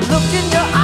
look in your eyes.